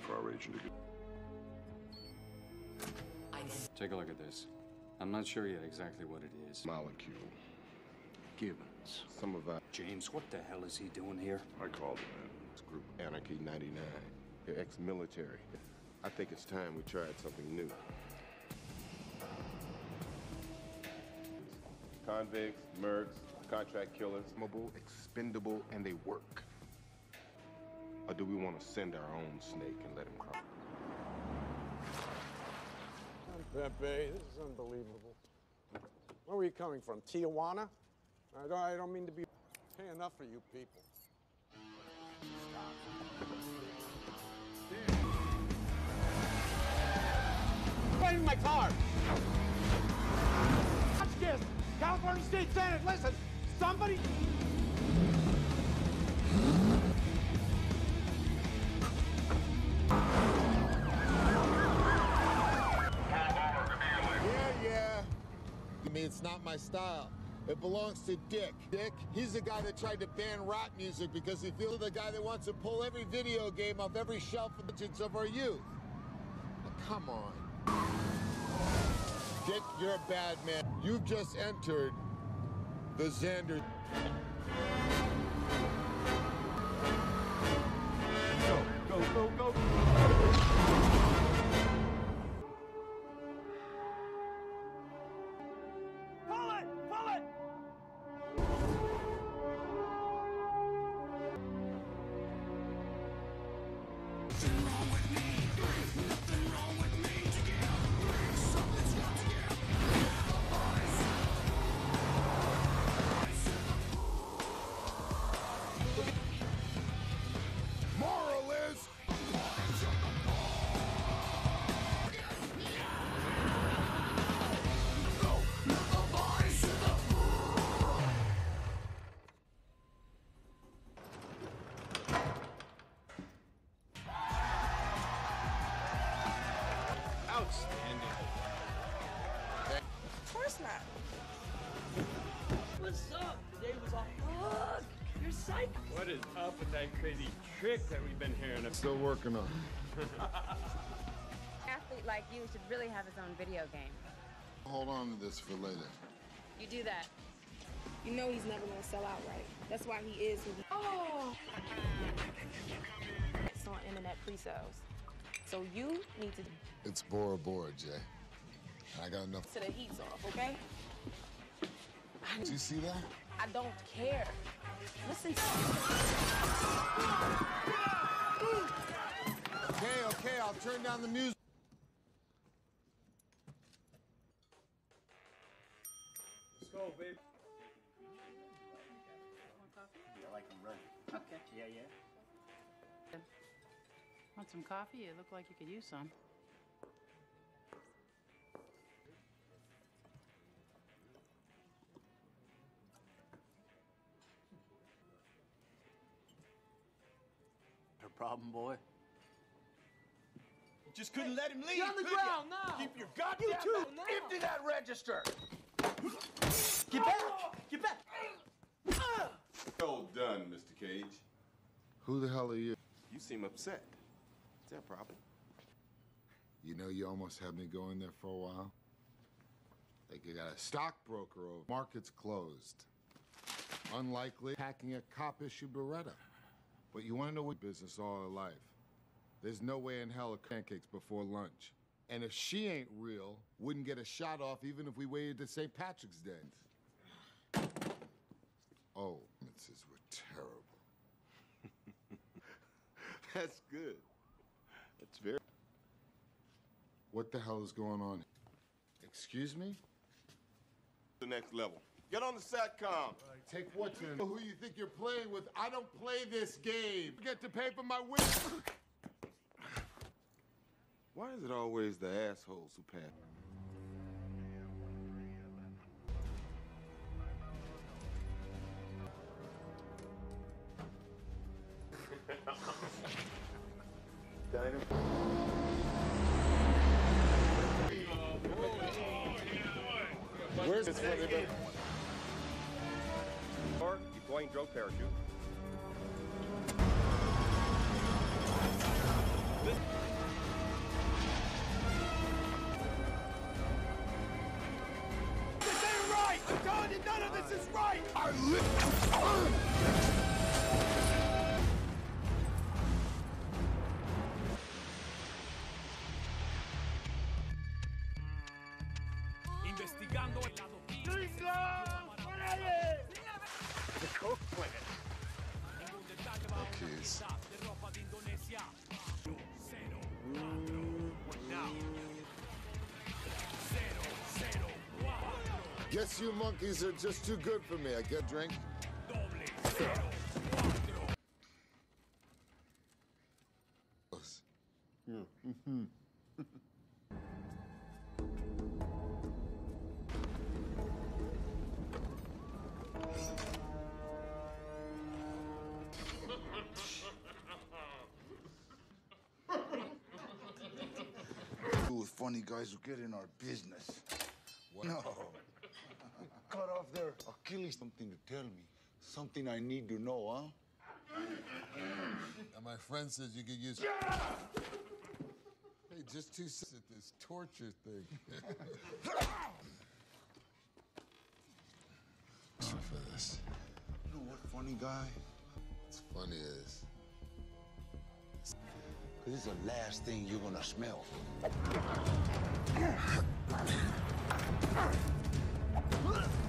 Part of the plan for our agent to get. Take a look at this. I'm not sure yet exactly what it is. molecule. Gibbons. Some of our James, what the hell is he doing here? I called him in. group, Anarchy 99. They're ex-military. I think it's time we tried something new. Convicts, mercs, contract killers, mobile, expendable, and they work. Or do we want to send our own snake and let him crawl? Pepe, this is unbelievable. Where were you coming from? Tijuana? I don't, I don't mean to be pay enough for you people. Get in my car! Watch this! California State Senate, listen! Somebody... Mean, it's not my style. It belongs to Dick. Dick, he's the guy that tried to ban rap music because he feels the guy that wants to pull every video game off every shelf of our youth. Now, come on. Dick, you're a bad man. You've just entered the Xander. Go, go, go, go! Outstanding. Of course not. What's up? Today was a hug. You're psyched. What is up with that crazy trick that we've been hearing about? still working on. athlete like you should really have his own video game. Hold on to this for later. You do that. You know he's never gonna sell out, right? That's why he is who he Oh It's on internet pre-sales. So you need to It's Bora Bora, Jay. I got enough. to the heat's off, okay? Do you see that? I don't care. Listen to Okay, okay, I'll turn down the music. Let's go, babe. Want some coffee? You look like you could use some. Her problem, boy? just couldn't let him leave. Get on the ground ya? now. Keep your goddamn You too. now. Empty that register. Get back. Get back. Well done, Mr. Cage. Who the hell are you? You seem upset. Is there a problem? You know, you almost had me going there for a while. Like you got a stockbroker over. Market's closed. Unlikely packing a cop issue Beretta. But you want to know what business all her life? There's no way in hell a pancakes before lunch. And if she ain't real, wouldn't get a shot off even if we waited to St. Patrick's Day. Oh, misses were terrible. That's good. That's very. What the hell is going on? Excuse me? The next level. Get on the SATCOM. Take what to who you think you're playing with? I don't play this game. Get to pay for my win. Why is it always the assholes who pass? Investigando el lado Keys. de ropa de Indonesia. Cero, now. Cero, cero, cuatro, Guess you monkeys are just too good for me. I get a drink. doble, cero, get in our business. What? No. Cut off their Achilles. Something to tell me. Something I need to know, huh? And my friend says you could use. Hey, just two s- at this torture thing. for this. You know what, funny guy? What's funny is This is the last thing you're gonna smell.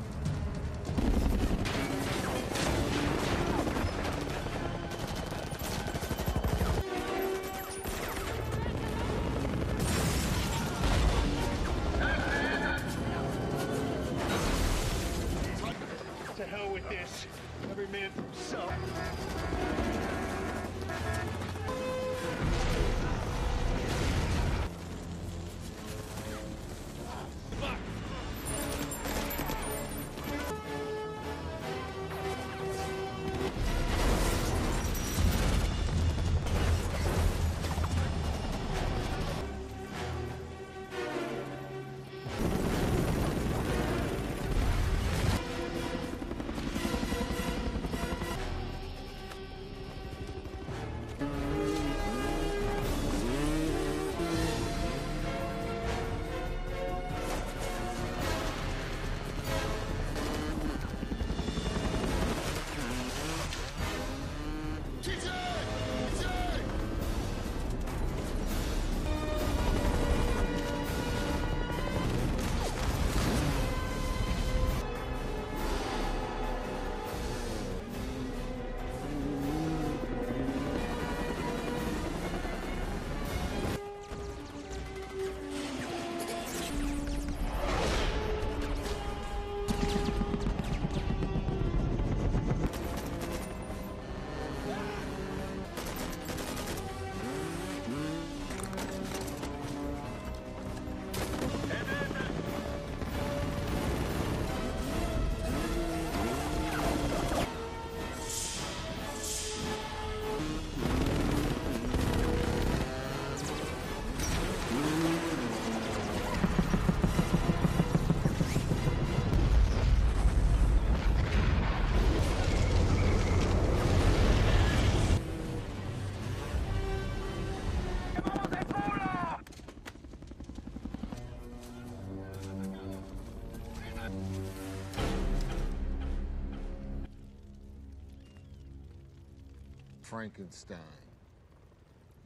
Frankenstein.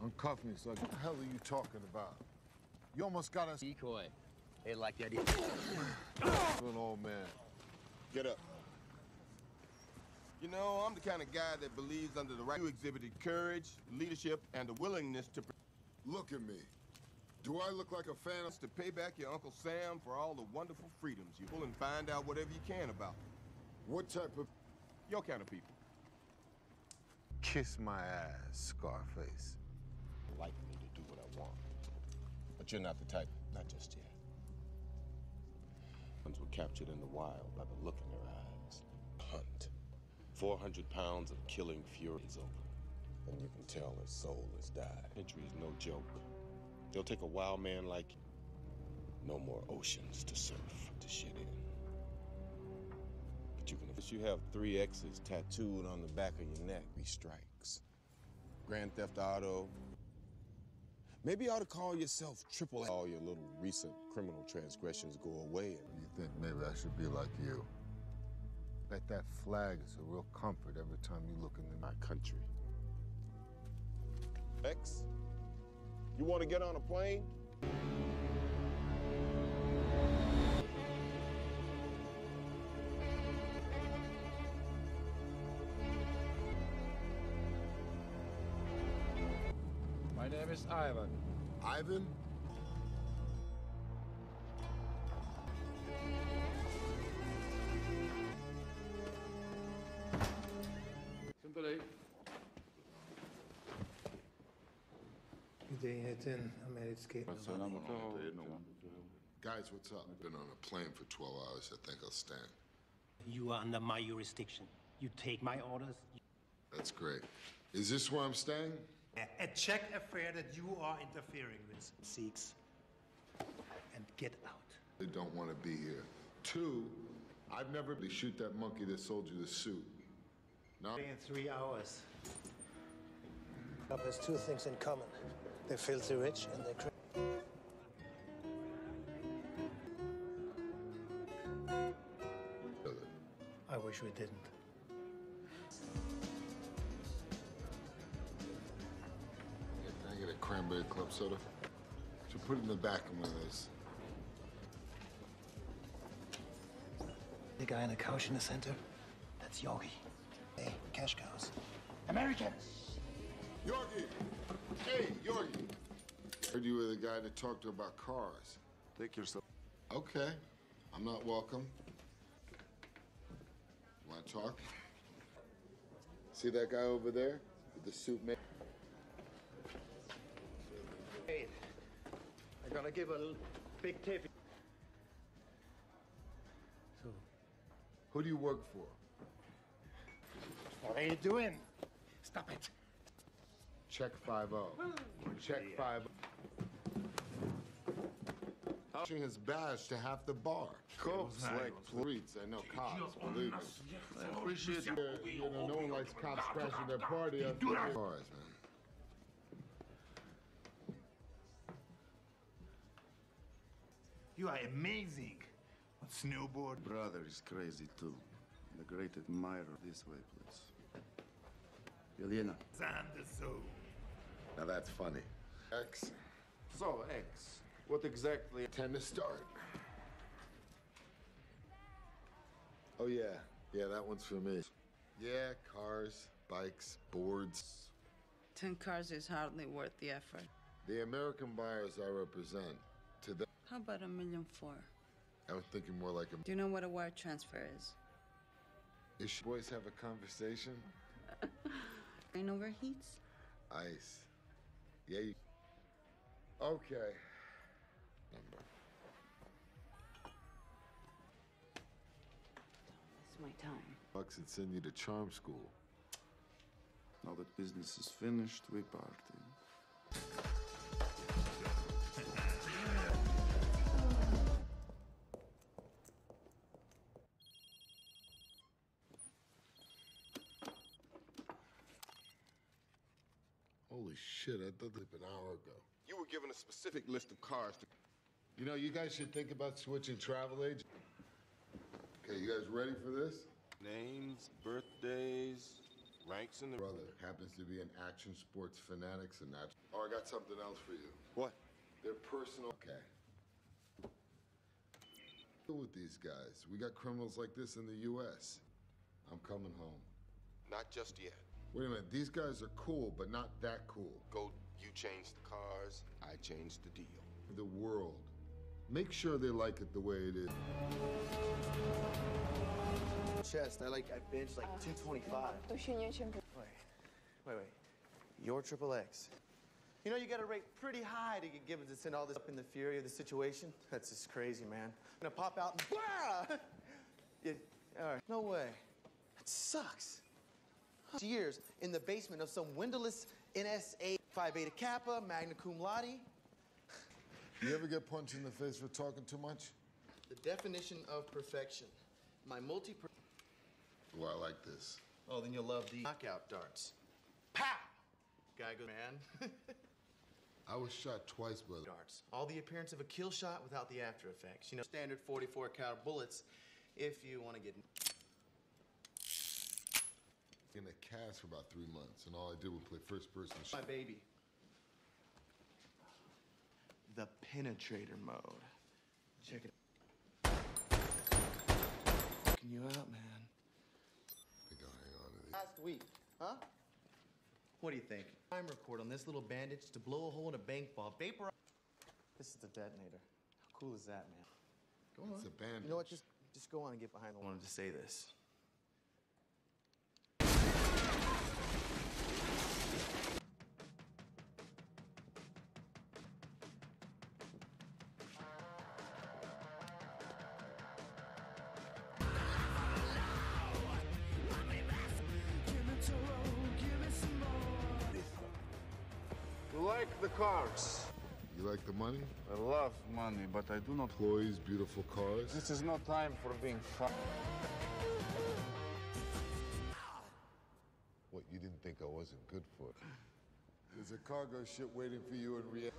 Uncuff me, so what the hell are you talking about? You almost got us. Decoy. Hey, like that. An old man. Get up. You know, I'm the kind of guy that believes under the right. You exhibited courage, leadership, and the willingness to. Look at me. Do I look like a fan. To pay back your Uncle Sam for all the wonderful freedoms you pull and find out whatever you can about them. What type of... Your kind of people. Kiss my ass, Scarface. Like me to do what I want. But you're not the type. Not just yet. Ones were captured in the wild by the look in their eyes. Hunt. 400 pounds of killing fury is over. And you can tell his soul has died. Entry is no joke. They'll take a wild man like you. No more oceans to surf, to shit in. But you can, if you have three X's tattooed on the back of your neck, be strikes. Grand Theft Auto. Maybe you ought to call yourself Triple A. All your little recent criminal transgressions go away. You think maybe I should be like you? That that flag is a real comfort every time you look into my country. X, you want to get on a plane? Name is Ivan. Ivan? Sympathy. Hüdayetin Ameritski. Guys, what's up? Been on a plane for 12 hours. I think I'll stand. You are under my jurisdiction. You take my orders. That's great. Is this where I'm staying? A Czech affair that you are interfering with. Six. And get out. They don't want to be here. Two, I've never really shoot that monkey that sold you the suit. No? In three hours. Club has two things in common. They're filthy rich and they're cra- I wish we didn't. Club soda? Should put it in the back of one of those. The guy in the couch in the center? That's Yorgi. Hey, cash cows. Americans! Yorgi! Hey, Yorgi! Heard you were the guy that talked to about cars. Take yourself. Okay. I'm not welcome. Want to talk? See that guy over there with the suit made? Hey, I'm gonna give a big tip. So, Who do you work for? what are you doing? Stop it. Check 5 Check 5 Touching his badge to half the bar. Cops like police. I know cops, believe me. I appreciate you. You know, no one likes cops crashing their party after cars, man. You are amazing. On snowboard. Brother is crazy too. The great admirer of this way, please. Yelena. Sanderson. Now that's funny. X. So, X, what exactly tend to start? Oh, yeah. Yeah, that one's for me. Yeah, cars, bikes, boards. Ten cars is hardly worth the effort. The American buyers I represent, to them, How about a million four? I was thinking more like a. Do you know what a wire transfer is? Ish boys have a conversation? Brain overheats? Ice. Yeah, you. Okay. Number. It's my time. Bucks would send you to charm school. Now that business is finished, we party. Shit, I thought that an hour ago. You were given a specific list of cars to. You know, you guys should think about switching travel agents. Okay, you guys ready for this? Names, birthdays, ranks in the brother happens to be an action sports fanatics and that. Oh, I got something else for you. What? They're personal. Okay. Deal with these guys. We got criminals like this in the U.S. I'm coming home. Not just yet. Wait a minute. These guys are cool, but not that cool. Go, you change the cars, I change the deal. The world. Make sure they like it the way it is. Chest, I like, I bench like 225. Wait, wait, wait. You're triple X. You know you gotta rate pretty high to get given to send all this up in the fury of the situation. That's just crazy, man. I'm gonna pop out and blah! Yeah, all right, no way. That sucks. Years in the basement of some windowless NSA Phi Beta Kappa, magna cum laude. You ever get punched in the face for talking too much? The definition of perfection. My multi. Well, I like this. Oh, then you'll love the knockout darts. Pow! Guy goes, man. I was shot twice, brother. darts. All the appearance of a kill shot without the after effects. You know, standard 44 cal bullets if you want to get. In a cast for about three months, and all I did was play first person. My baby. The penetrator mode. Check it. Checking you out, man. I gotta hang on to these. Last week, huh? What do you think? Time record on this little bandage to blow a hole in a bank ball. Vapor. This is the detonator. How cool is that, man? Go on. It's a bandage. You know what? Just, just go on and get behind. I wanted to say this. Like the cars? You like the money? I love money, but I do not. Employees, beautiful cars. This is no time for being fun. What, you didn't think I wasn't good for it? There's a cargo ship waiting for you in Riyadh.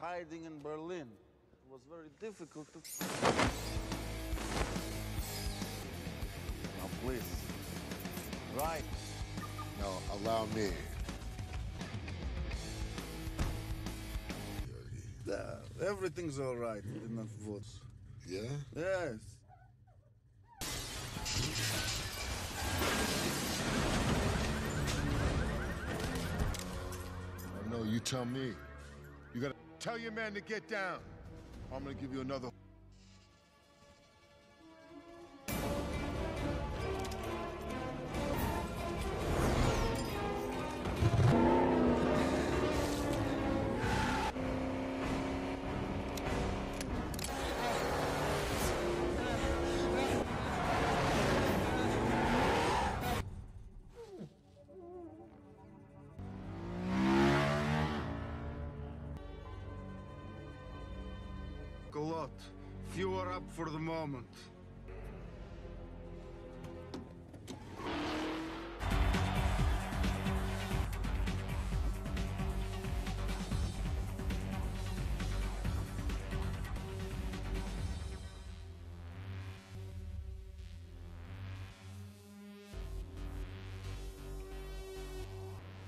Hiding in Berlin it was very difficult to. Now, please. Right. Now, allow me. Yeah, everything's all right. Enough votes. Yeah? Yes. No, you tell me. You gotta tell your man to get down. I'm gonna give you another. For the moment.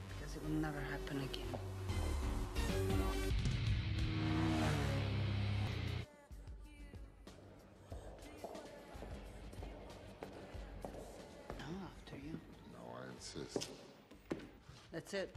Because it will never happen again. That's it.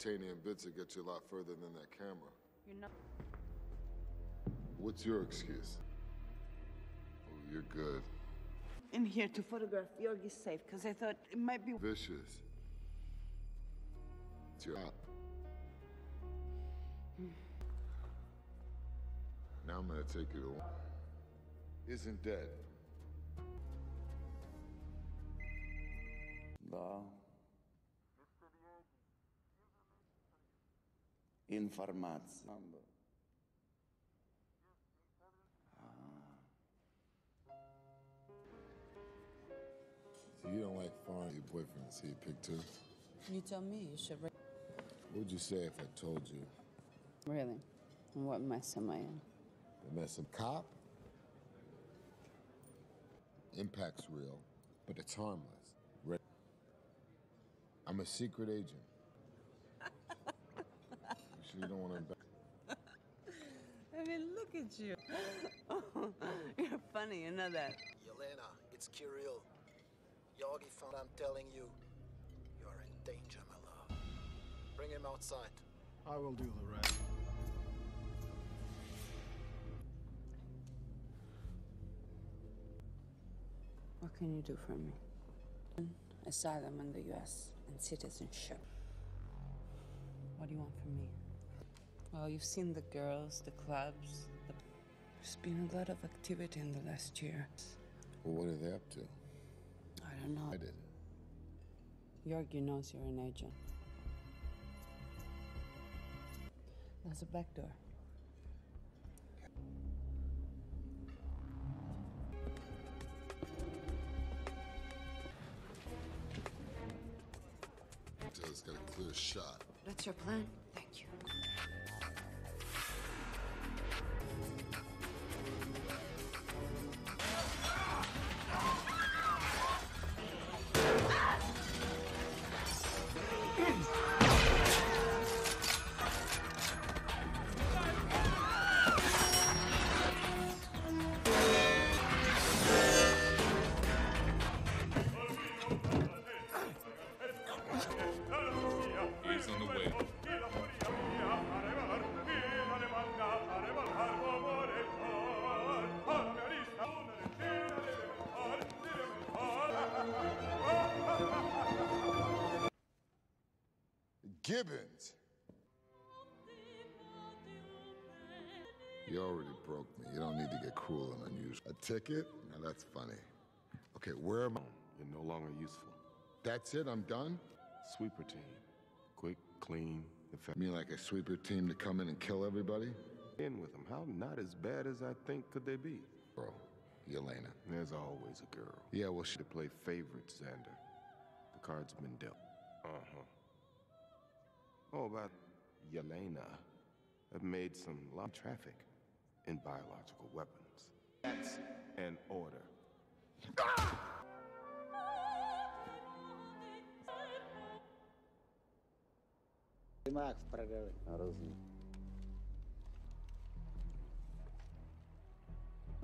Titanium bits will get you a lot further than that camera. You're not. What's your excuse? Oh, you're good. in here to photograph Yorgi's safe because I thought it might be. Vicious. It's your op. Now I'm gonna take you to Isn't dead. Da. Informații. Number. So you don't like foreign your boyfriend to see a pic too? You tell me. You should. What would you say if I told you really? And what mess am I in? I mess of cop? Impact's real, but it's harmless. I'm a secret agent. You sure you don't want to? I mean, look at you. You're funny. You know that. Yelena, it's Kirill. Yorgi found I'm telling you. You're in danger, my love. Bring him outside. I will do the rest. What can you do for me? Asylum in the U.S. and citizenship. What do you want from me? Well, you've seen the girls, the clubs. The... There's been a lot of activity in the last year. Well, what are they up to? I don't know. I didn't. Yorgi knows you're an agent. There's a back door. It's got a clear shot. That's your plan? Thank you. Gibbons! You already broke me. You don't need to get cruel and unusual. A ticket? Now that's funny. Okay, where am I? You're no longer useful. That's it? I'm done? Sweeper team. Quick, clean, You effective. mean like a sweeper team to come in and kill everybody? In with them. How not as bad as I think could they be? Bro, Yelena. There's always a girl. Yeah, well, she. To play favorite, Xander. The cards have been dealt. Uh-huh. Oh, about Yelena. I've made some lot traffic in biological weapons. That's an order. Max, проговорить. Разум.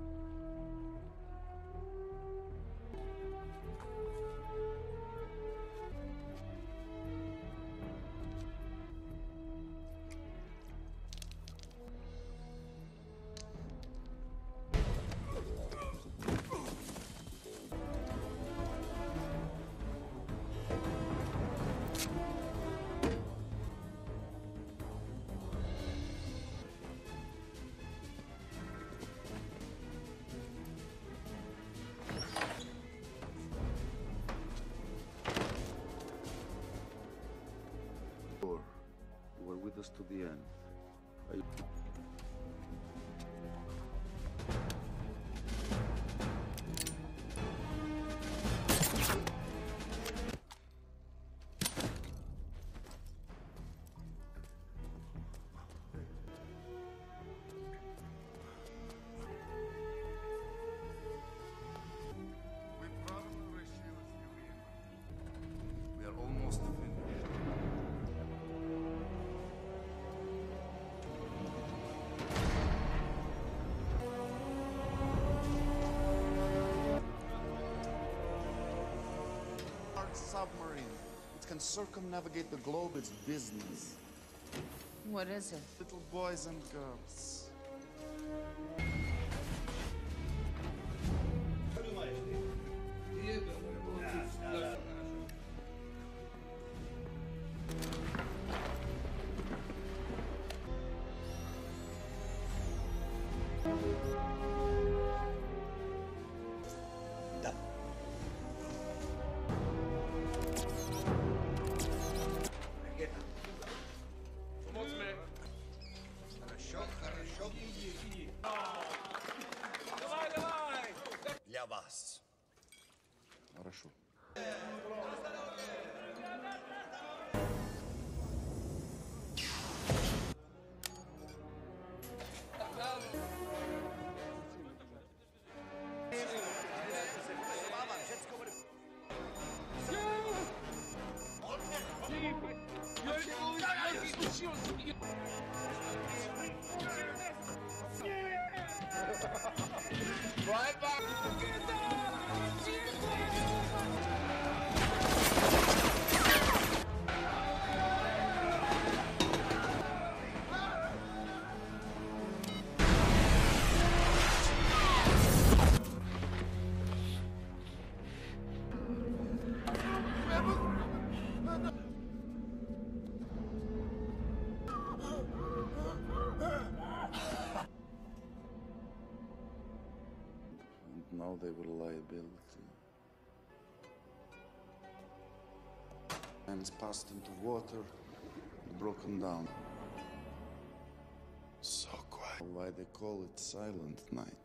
You The end. Submarine. It can circumnavigate the globe. It's business. What is it? Little boys and girls. Right Man's passed into water, broken down. So quiet. Why they call it Silent Night?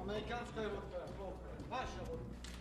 Американская водка. Ваша водка.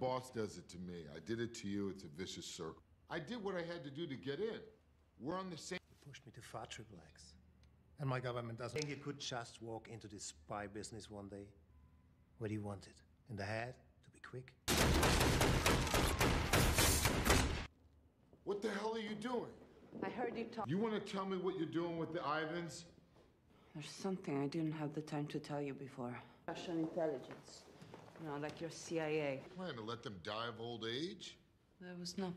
Boss does it to me. I did it to you. It's a vicious circle. I did what I had to do to get in. We're on the same. You pushed me to far triple X. And my government doesn't think you could just walk into this spy business one day. What do you want it? In the head? To be quick? What the hell are you doing? I heard you talk. You want to tell me what you're doing with the Ivans? There's something I didn't have the time to tell you before. Russian intelligence. You know, like your CIA. Plan to let them die of old age? There was no.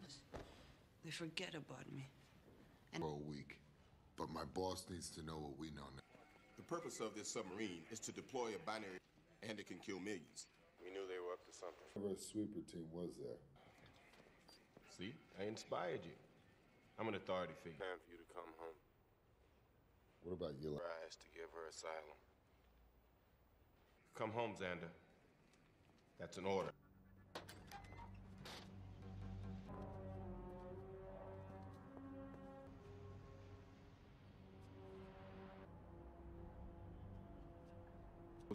They forget about me. For a week. But my boss needs to know what we know now. The purpose of this submarine is to deploy a binary and it can kill millions. We knew they were up to something. Never a sweeper team was there. See, I inspired you. I'm an authority figure. Time for you to come home. What about you? Rise to give her asylum. Come home, Xander. That's an order.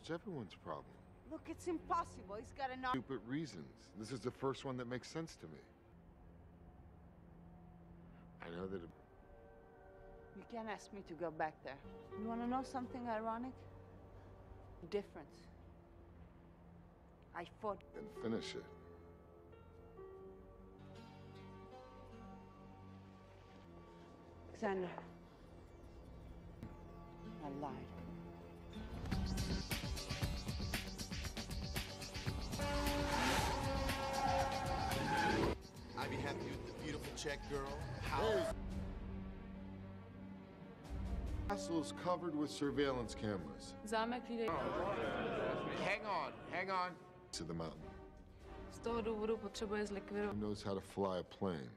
It's everyone's problem. Look, it's impossible. He's got enough. Stupid reasons. This is the first one that makes sense to me. I know that. It, You can't ask me to go back there. You want to know something ironic? Difference. I fought. then finish it. Xander. I lied. I'd be happy with the beautiful Czech girl. How? Castle is covered with surveillance cameras. Zámek jde Hang on, hang on. To the mountain. z toho důvodu potřebuje zlikvidovat. Who knows how to fly a plane?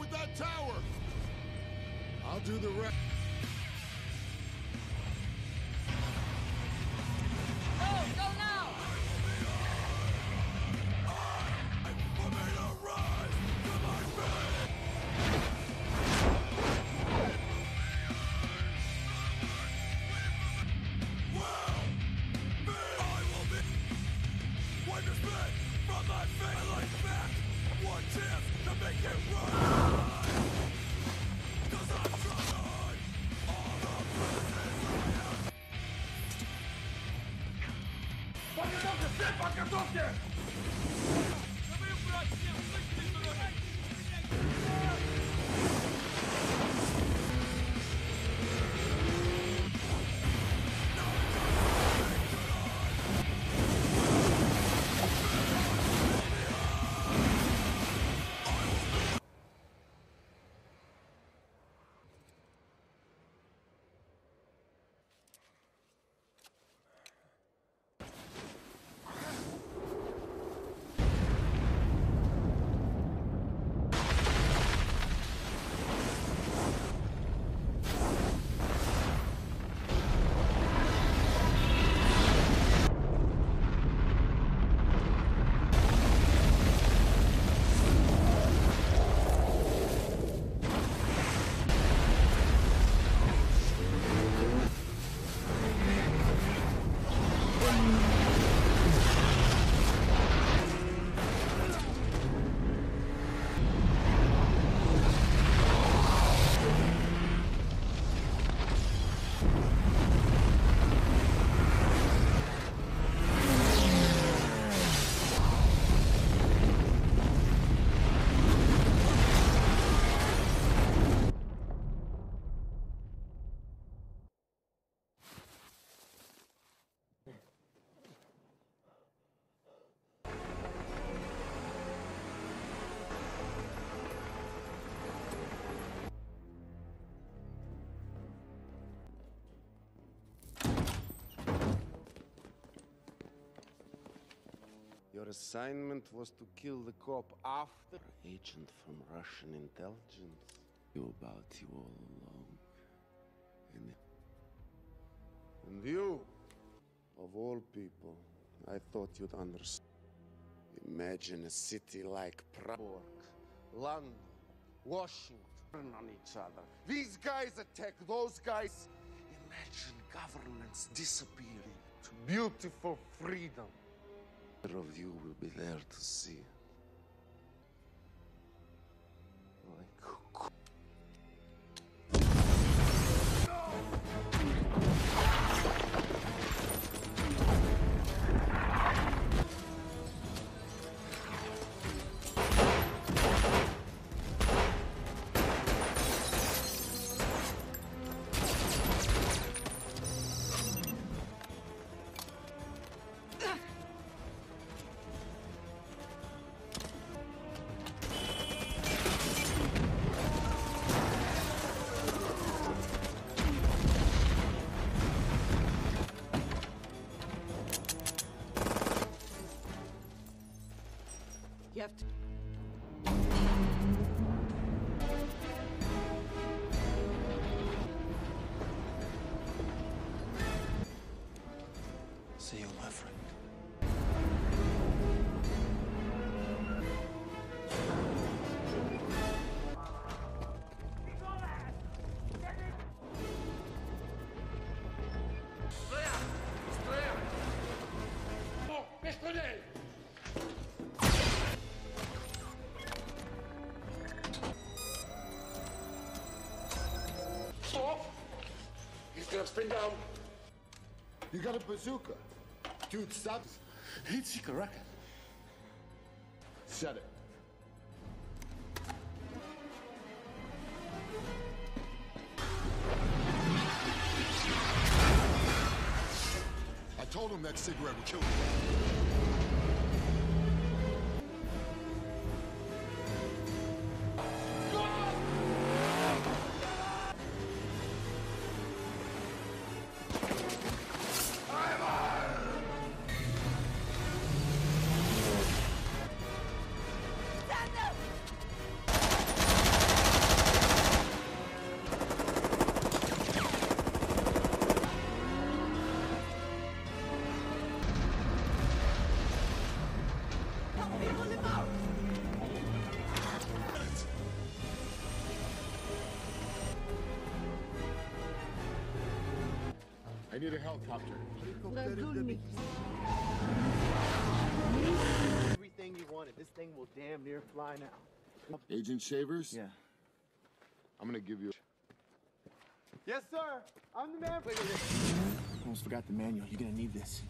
With that tower! I'll do the rest. you were! Your assignment was to kill the cop after agent from Russian intelligence. You about you all along. And And you, of all people, I thought you'd understand. Imagine a city like Prague, London, Washington on each other. These guys attack those guys. Imagine governments disappearing to beautiful freedom. Of you will be there to see. Spin down. You got a bazooka. Dude, stop. Seeker record. Set it. I told him that cigarette would kill him. Need a helicopter. Everything you wanted. This thing will damn near fly now. Agent Shavers? Yeah. I'm gonna give you. Yes, sir. I'm the man. Wait, wait, wait. Almost forgot the manual. You're gonna need this.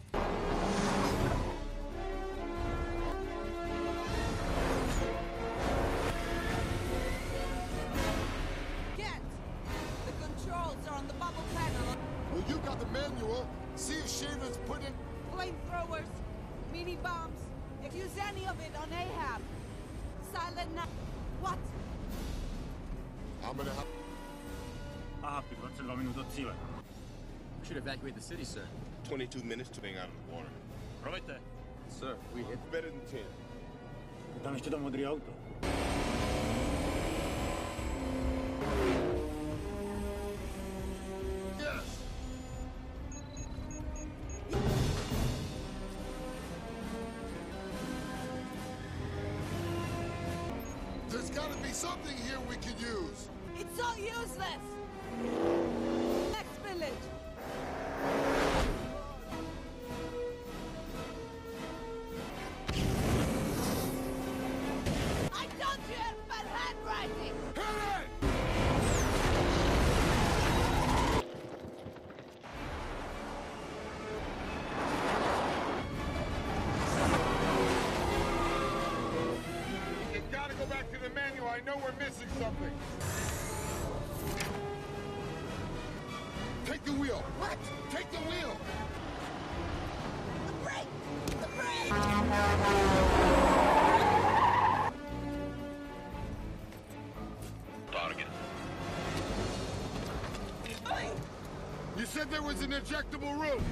Ahab, 22 minút od cíle. We should evacuate the city, sir. 22 minutes to being out of the water. Proveďte. Sir, we hit. Better than 10. Je tam ještě to modré auto. There's gotta be something here we could use. It's all useless! I know we're missing something. Take the wheel. What? Take the wheel. The brake. The Target. You said there was an ejectable room.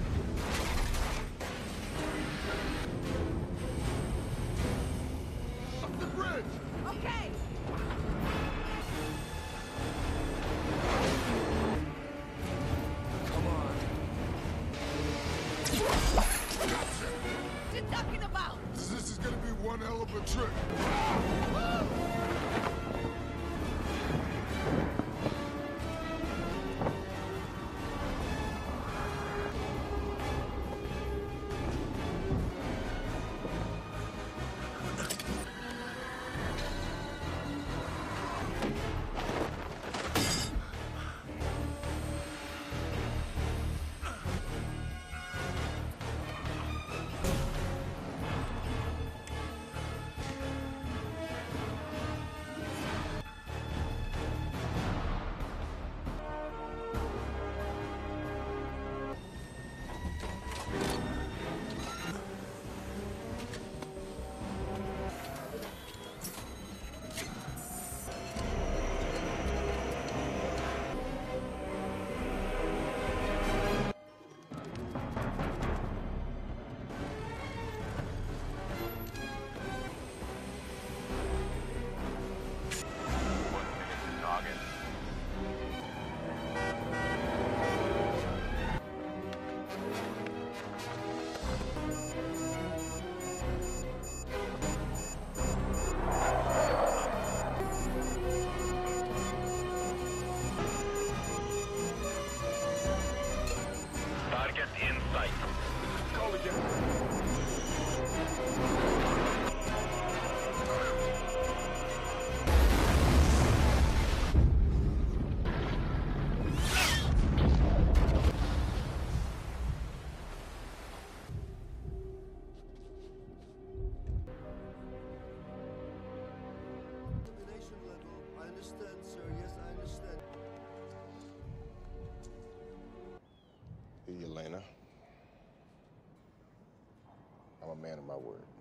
Man of my word.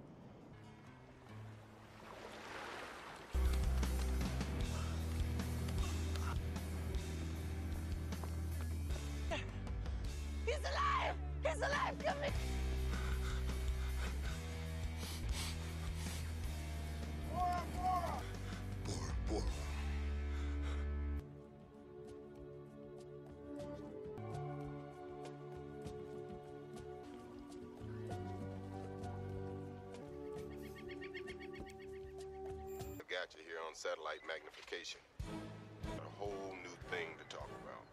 Here on satellite magnification. A whole new thing to talk about.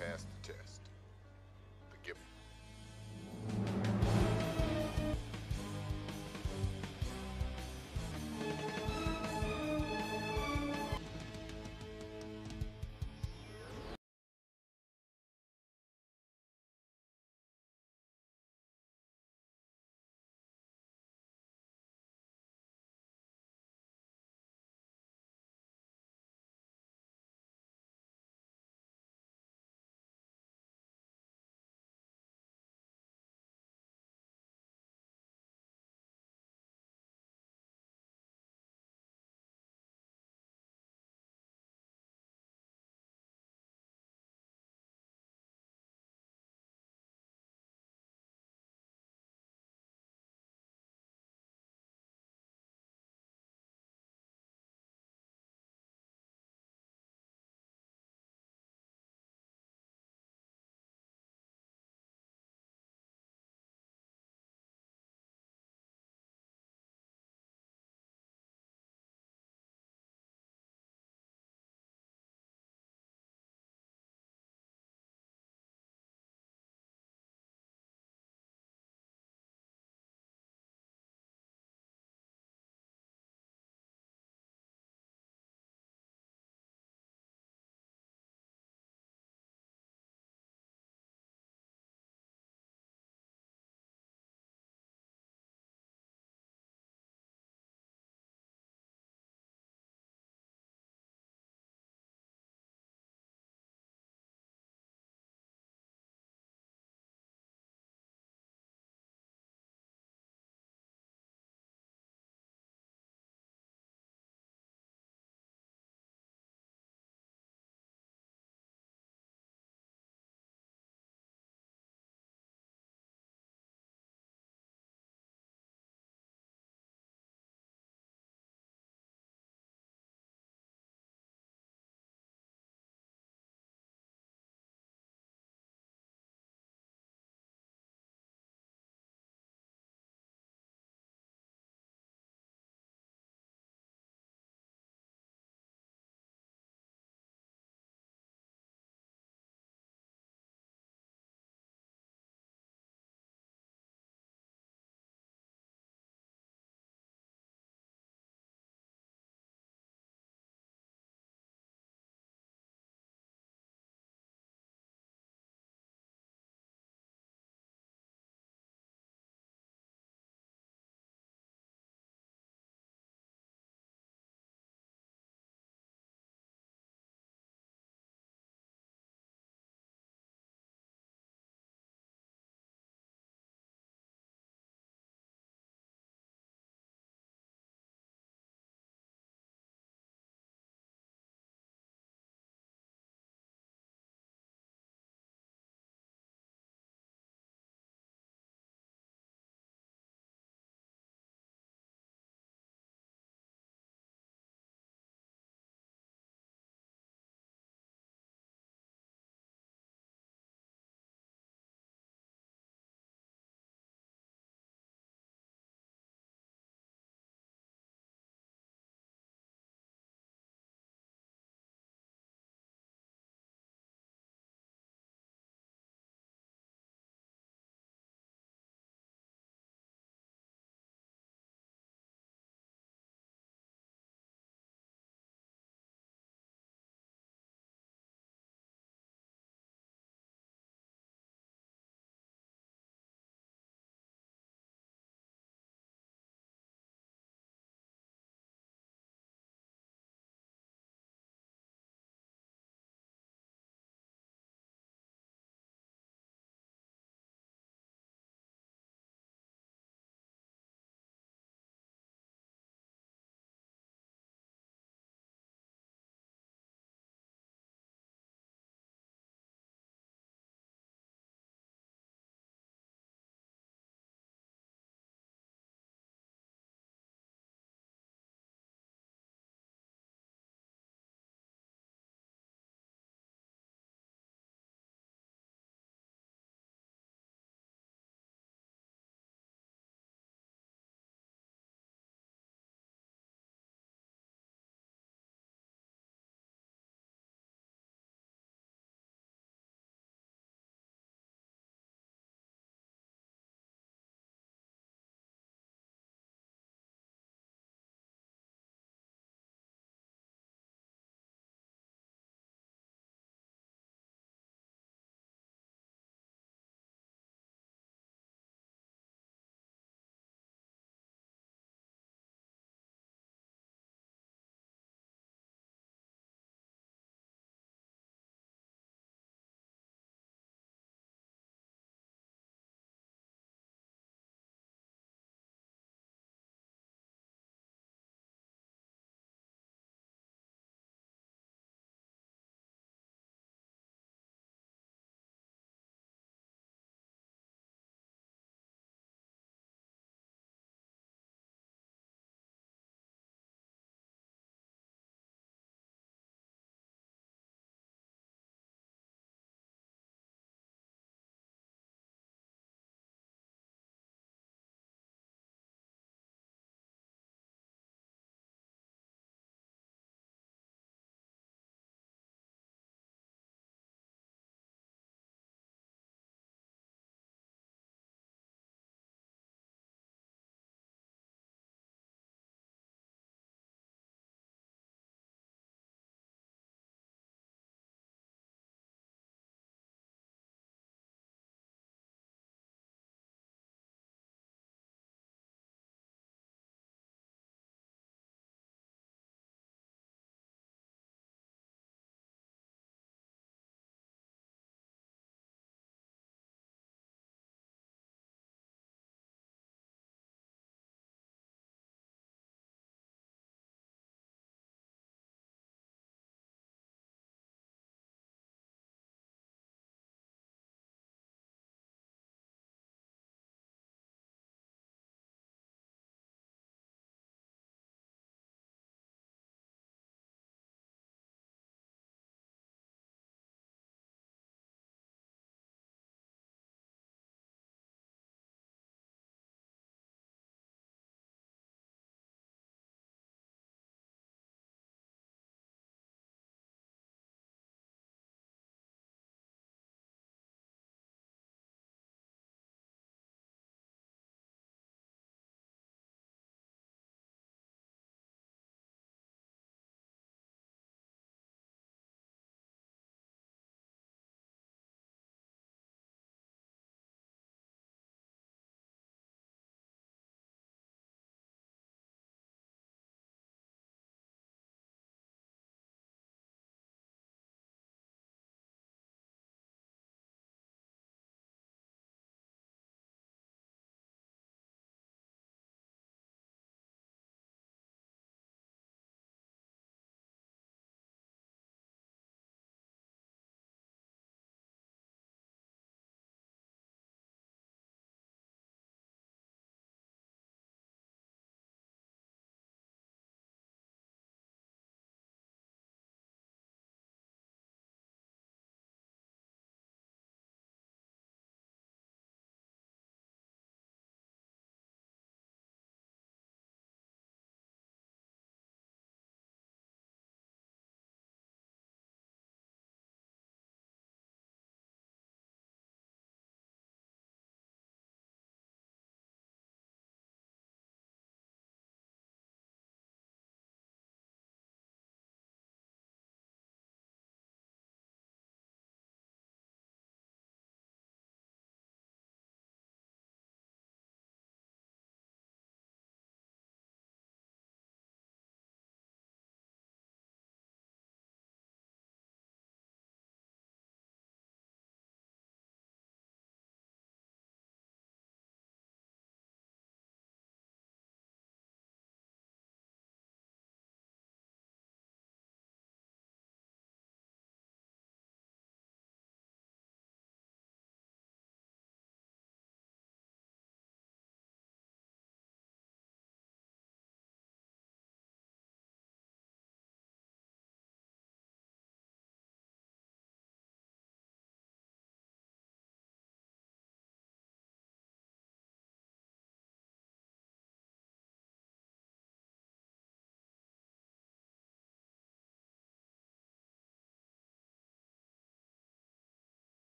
Test.